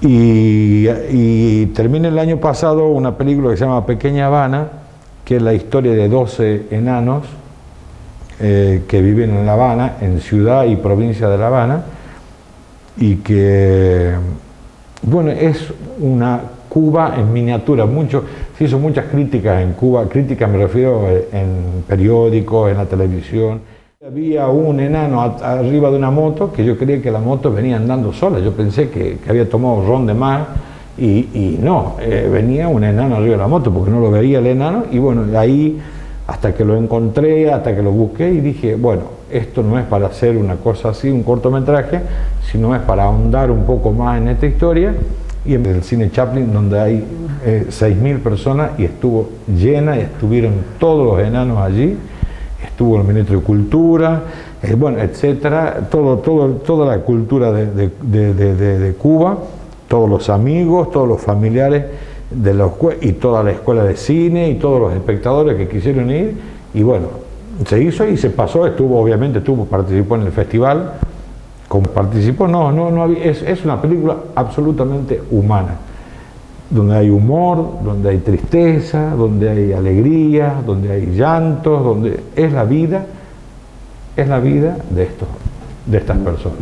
Y, y terminé el año pasado una película que se llama Pequeña Habana, que es la historia de 12 enanos eh, que viven en La Habana, en ciudad y provincia de La Habana, y que, bueno, es una Cuba en miniatura. Mucho, se hizo muchas críticas en Cuba, críticas me refiero en periódicos, en la televisión. Había un enano arriba de una moto que yo creía que la moto venía andando sola. Yo pensé que, había tomado ron de mar y, no, eh, venía un enano arriba de la moto porque no lo veía el enano y bueno, ahí hasta que lo encontré, hasta que lo busqué y dije, bueno, esto no es para hacer una cosa así, un cortometraje, sino es para ahondar un poco más en esta historia y en el cine Chaplin donde hay eh, 6.000 personas y estuvo llena y estuvieron todos los enanos allí estuvo el ministro de Cultura, eh, bueno, etcétera, todo, todo, toda la cultura de, Cuba, todos los amigos, todos los familiares de los, y toda la escuela de cine y todos los espectadores que quisieron ir, y bueno, se hizo y se pasó, estuvo, obviamente, estuvo, participó en el festival, como participó, no, no, no es, es una película absolutamente humana donde hay humor, donde hay tristeza, donde hay alegría, donde hay llantos, donde es la vida, es la vida de estos, de estas personas.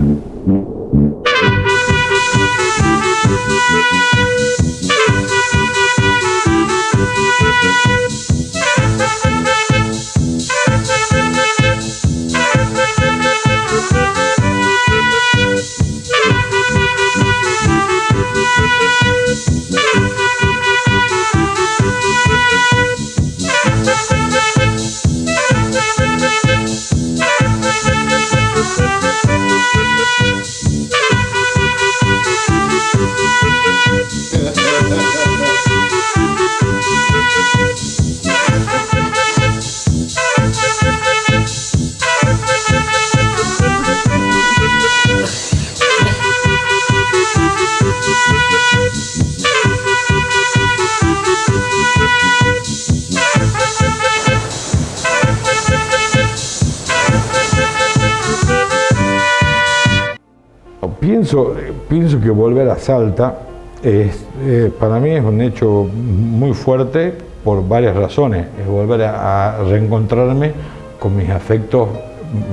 Pienso, pienso que volver a Salta es, eh, para mí es un hecho muy fuerte por varias razones. Es volver a, reencontrarme con mis afectos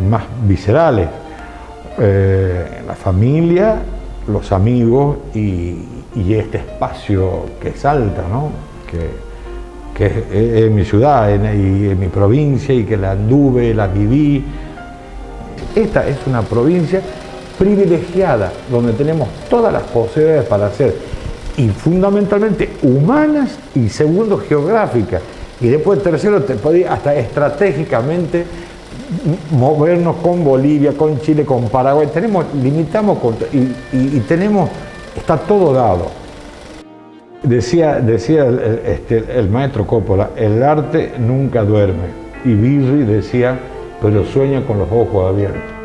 más viscerales. Eh, la familia, los amigos y, este espacio que salta, ¿no? que, es, mi ciudad y en mi provincia y que la anduve, la viví. Esta es una provincia privilegiada, donde tenemos todas las posibilidades para hacer, y fundamentalmente humanas y segundo geográficas. Y después tercero, te hasta estratégicamente movernos con Bolivia, con Chile, con Paraguay. Tenemos, limitamos y, tenemos, está todo dado. Decía, decía el, este, el maestro Coppola, el arte nunca duerme. Y Birri decía, pero sueña con los ojos abiertos.